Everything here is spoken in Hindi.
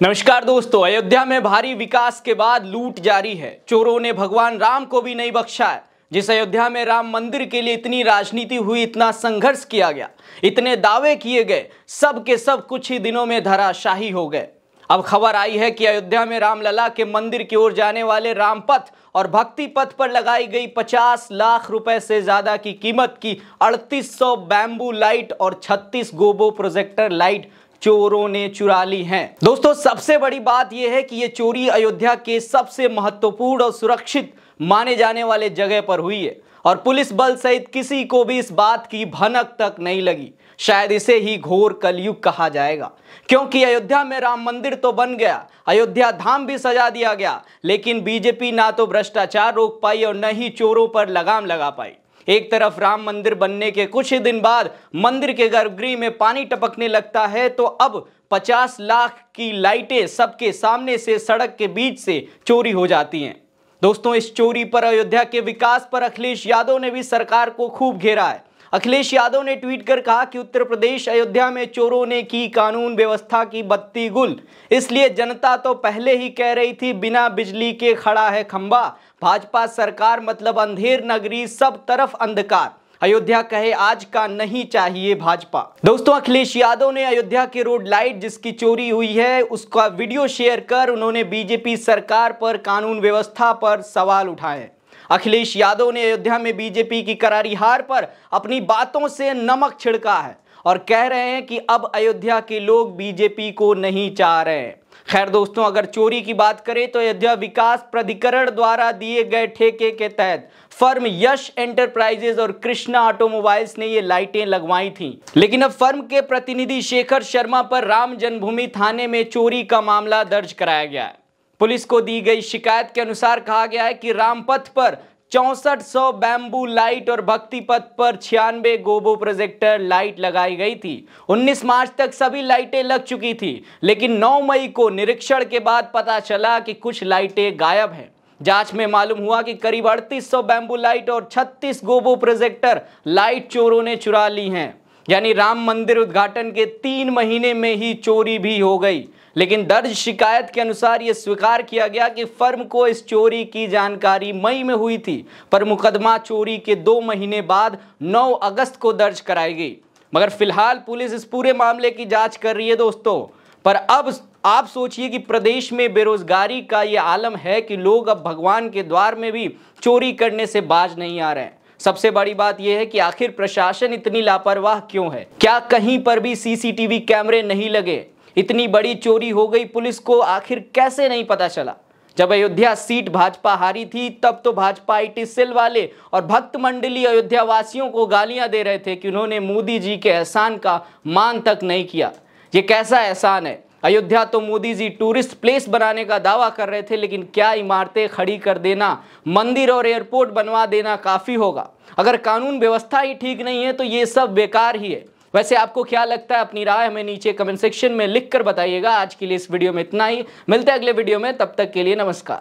नमस्कार दोस्तों, अयोध्या में भारी विकास के बाद लूट जारी है। चोरों ने भगवान राम को भी नहीं बख्शा है, जिस अयोध्या में राम मंदिर के लिए इतनी राजनीति हुई, इतना संघर्ष किया गया, इतने दावे किए गए, सब के सब कुछ ही दिनों में धराशाही हो गए। अब खबर आई है कि अयोध्या में रामलला के मंदिर की ओर जाने वाले रामपथ और भक्ति पथ पर लगाई गई 50 लाख रुपए से ज़्यादा की कीमत की 3800 बैम्बू लाइट और 36 गोबो प्रोजेक्टर लाइट चोरों ने चुरा ली हैं। दोस्तों, सबसे बड़ी बात यह है कि यह चोरी अयोध्या के सबसे महत्वपूर्ण और सुरक्षित माने जाने वाले जगह पर हुई है और पुलिस बल सहित किसी को भी इस बात की भनक तक नहीं लगी। शायद इसे ही घोर कलयुग कहा जाएगा। क्योंकि अयोध्या में राम मंदिर तो बन गया, अयोध्या धाम भी सजा दिया गया, लेकिन बीजेपी ना तो भ्रष्टाचार रोक पाई और न ही चोरों पर लगाम लगा पाई। एक तरफ़ राम मंदिर बनने के कुछ ही दिन बाद मंदिर के गर्भगृह में पानी टपकने लगता है तो अब 50 लाख की लाइटें सबके सामने से सड़क के बीच से चोरी हो जाती हैं। दोस्तों, इस चोरी पर अयोध्या के विकास पर अखिलेश यादव ने भी सरकार को खूब घेरा है। अखिलेश यादव ने ट्वीट कर कहा कि उत्तर प्रदेश अयोध्या में चोरों ने की कानून व्यवस्था की बत्ती गुल। इसलिए जनता तो पहले ही कह रही थी, बिना बिजली के खड़ा है खंबा। भाजपा सरकार मतलब अंधेर नगरी, सब तरफ़ अंधकार। अयोध्या कहे, आज का नहीं चाहिए भाजपा। दोस्तों, अखिलेश यादव ने अयोध्या के रोड लाइट जिसकी चोरी हुई है, उसका वीडियो शेयर कर उन्होंने बीजेपी सरकार पर कानून व्यवस्था पर सवाल उठाए। अखिलेश यादव ने अयोध्या में बीजेपी की करारी हार पर अपनी बातों से नमक छिड़का है और कह रहे हैं कि अब अयोध्या के लोग बीजेपी को नहीं चाह रहे हैं। खैर दोस्तों, अगर चोरी की बात करें तो अयोध्या विकास प्राधिकरण द्वारा दिए गए ठेके के तहत फर्म यश एंटरप्राइजेज और कृष्णा ऑटोमोबाइल्स ने ये लाइटें लगवाई थी। लेकिन अब फर्म के प्रतिनिधि शेखर शर्मा पर राम जन्मभूमि थाने में चोरी का मामला दर्ज कराया गया है। पुलिस को दी गई शिकायत के अनुसार कहा गया है कि रामपथ पर चौसठ सौ बैम्बू लाइट और भक्ति पथ पर छियानवे गोबो प्रोजेक्टर लाइट लगाई गई थी। 19 मार्च तक सभी लाइटें लग चुकी थी, लेकिन 9 मई को निरीक्षण के बाद पता चला कि कुछ लाइटें गायब हैं। जाँच में मालूम हुआ कि करीब 3800 बैम्बू लाइट और 36 गोबो प्रोजेक्टर लाइट चोरों ने चुरा ली हैं। यानी राम मंदिर उद्घाटन के तीन महीने में ही चोरी भी हो गई। लेकिन दर्ज शिकायत के अनुसार यह स्वीकार किया गया कि फर्म को इस चोरी की जानकारी मई में हुई थी, पर मुकदमा चोरी के दो महीने बाद 9 अगस्त को दर्ज कराई गई। मगर फ़िलहाल पुलिस इस पूरे मामले की जाँच कर रही है दोस्तों। पर अब आप सोचिए कि प्रदेश में बेरोजगारी का ये आलम है कि लोग अब भगवान के द्वार में भी चोरी करने से बाज नहीं आ रहे हैं। सबसे बड़ी बात यह है कि आखिर प्रशासन इतनी लापरवाह क्यों है? क्या कहीं पर भी सीसीटीवी कैमरे नहीं लगे? इतनी बड़ी चोरी हो गई पुलिस को, आखिर कैसे नहीं पता चला? जब अयोध्या सीट भाजपा हारी थी, तब तो भाजपा आईटी सेल वाले और भक्त मंडली अयोध्या वासियों को गालियाँ दे रहे थे कि उन्होंने मोदी जी के एहसान का मान तक नहीं किया। ये कैसा एहसान है? अयोध्या तो मोदी जी टूरिस्ट प्लेस बनाने का दावा कर रहे थे, लेकिन क्या इमारतें खड़ी कर देना, मंदिर और एयरपोर्ट बनवा देना काफ़ी होगा? अगर कानून व्यवस्था ही ठीक नहीं है तो ये सब बेकार ही है। वैसे आपको क्या लगता है, अपनी राय हमें नीचे कमेंट सेक्शन में लिख कर बताइएगा। आज के लिए इस वीडियो में इतना ही। मिलते हैं अगले वीडियो में। तब तक के लिए नमस्कार।